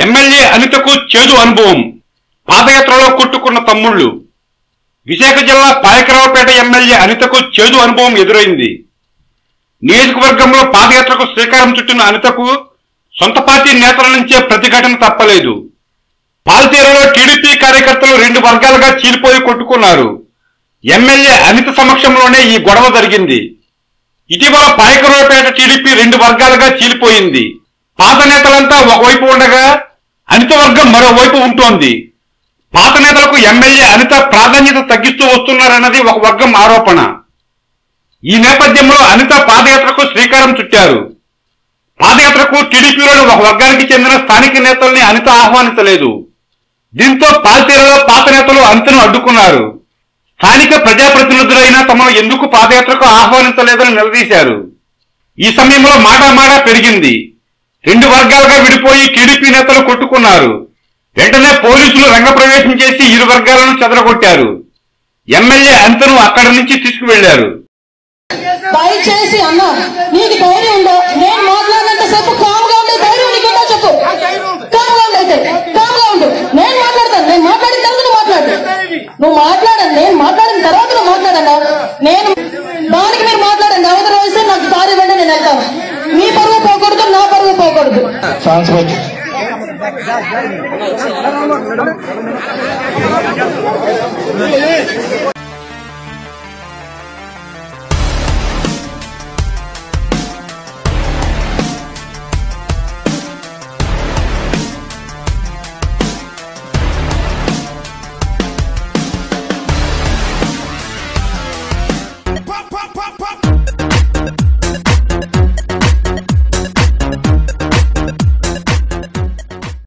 MLA అనితకు చేదు అనుభవం. పాదయాత్రలో కొట్టుకున్న తమ్ముళ్ళు. విశాఖ జిల్లా పాయకరావుపేట ఎమ్మెల్యే అనితకు చేదు అనుభవం ఎదురైంది. నియోజకవర్గంలో పాదయాత్రకు శ్రీకారం చుట్టిన అనితకు సొంత పార్టీ నేతల నుంచే ప్రతిఘటన తప్పలేదు. పాల్తీరులో టీడీపీ కార్యకర్తలు రెండు వర్గాలుగా చీలిపోయి కొట్టుకున్నారు. ఎమ్మెల్యే అనిత సమక్షంలోనే ఈ గొడవ జరిగింది. ఇటీవల పాయకరావుపేట టీడీపీ రెండు వర్గాలుగా చీలిపోయింది. పాత నేతలంతా ఒకవైపు ఉండగా అనిత వర్గం మరోవైపు ఉంటోంది. పాత నేతలకు ఎమ్మెల్యే అనిత ప్రాధాన్యత తగ్గిస్తూ వస్తున్నారన్నది ఒక వర్గం ఆరోపణ. ఈ నేపథ్యంలో అనిత పాదయాత్రకు శ్రీకారం చుట్టారు. పాదయాత్రకు టీడీపీలోని ఒక వర్గానికి చెందిన స్థానిక నేతల్ని అనిత ఆహ్వానించలేదు. దీంతో పాల్తీరలో పాత నేతలు అనితను అడ్డుకున్నారు. స్థానిక ప్రజాప్రతినిధులైనా తమను ఎందుకు పాదయాత్రకు ఆహ్వానించలేదని నిలదీశారు. ఈ సమయంలో మాటామాటా పెరిగింది. రెండు వర్గాలుగా విడిపోయి టీడీపీ నేతలు కొట్టుకున్నారు. వెంటనే పోలీసులు రంగప్రవేశం చేసి ఇరు వర్గాలను చెదరగొట్టారు. ఎమ్మెల్యే అంతను అక్కడి నుంచి తీసుకువెళ్ళారు. దయచేసి అన్న నీకు ధైర్యం ఉందో? నేను మాట్లాడినంత సేపు కామ్గా ఉండే ధైర్యం నీకుందో చెప్పు? కామ్గా ఉండు అయితే కామ్ ఉండు. నేను మాట్లాడతాను నేను మాట్లాడిన తర్వాత నువ్వు మాట్లాడు. నువ్వు మాట్లాడండి నేను మాట్లాడిన తర్వాత నువ్వు మాట్లాడన్నా నేను Sounds good.